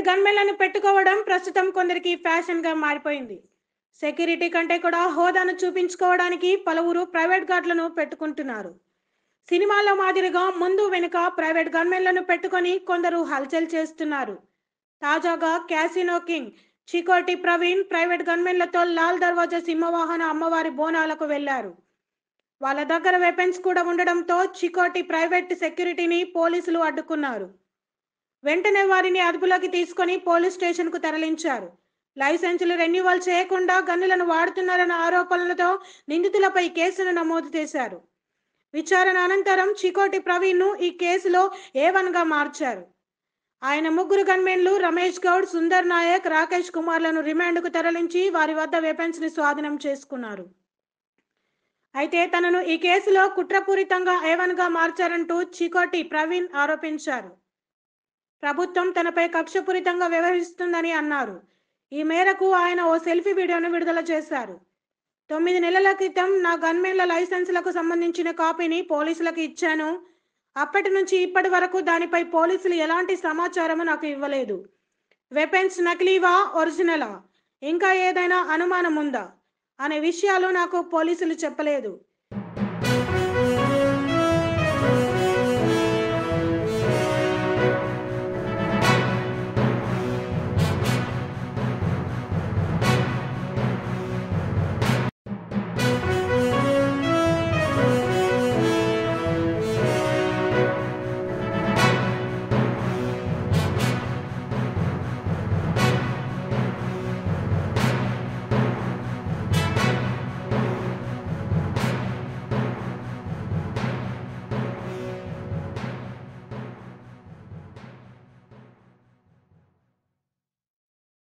Private గన్మెన్లను పెట్టుకోవడం ప్రస్తుతం కొందరికి ఫ్యాషన్గా మారిపోయింది. సెక్యూరిటీ కంటే కూడా హోదాను చూపించుకోవడానికి పలువురు ప్రైవేట్ గార్డులను పెట్టుకుంటున్నారు. సినిమాల్లో మాదిరిగా ముందు వెనుక ప్రైవేట్ గన్మెన్లను పెట్టుకొని కొందరు హల్చల్ చేస్తున్నారు. తాజాగా casino king Chikoti Praveen private గన్మెన్లతో Lal Darwaza సింహవాహన అమ్మవారి బోనాలకు వెళ్ళారు. వాళ్ళ దగ్గర వెపన్స్ కూడా ఉండడంతో చికోటి ప్రైవేట్ సెక్యూరిటీని పోలీసులు అడ్డుకున్నారు. వెంటనే వారిని అదుపులోకి తీసుకొని పోలీస్ స్టేషన్కు తరలించారు. లైసెన్సులు రెన్యువల్ చేయకుండా గన్నులను వాడుతున్నారన్న ఆరోపణలతో నిందితులపై కేసును నమోదు చేశారు. విచారణ అనంతరం చికోటి ప్రవీణ్ను ఈ కేసులో ఏవన్గా మార్చారు. ఆయన ముగ్గురు గన్మెన్లు రమేష్ గౌడ్ సుందర్ నాయక్ రాకేష్ కుమార్లను రిమాండ్కు తరలించి వారి వద్ద వెపన్స్ని స్వాధీనం చేసుకున్నారు. అయితే తనను ఈ కేసులో కుట్రపూరితంగా ఏవన్గా మార్చారంటూ చికోటి ప్రవీణ్ ఆరోపించారు. ప్రభుత్వం తనపై కక్షపూరితంగా వ్యవహరిస్తుందని అన్నారు. ఈ మేరకు ఆయన ఓ సెల్ఫీ వీడియోను విడుదల చేశారు. తొమ్మిది నెలల క్రితం నా గన్మెన్ల లైసెన్సులకు సంబంధించిన కాపీని పోలీసులకు ఇచ్చాను. అప్పటి నుంచి ఇప్పటి వరకు దానిపై పోలీసులు ఎలాంటి సమాచారము నాకు ఇవ్వలేదు. వెపన్స్ నకిలీవా ఒరిజినలా? ఇంకా ఏదైనా అనుమానం ఉందా అనే విషయాలు నాకు పోలీసులు చెప్పలేదు.